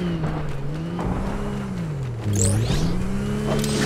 Mm -hmm. Mm -hmm.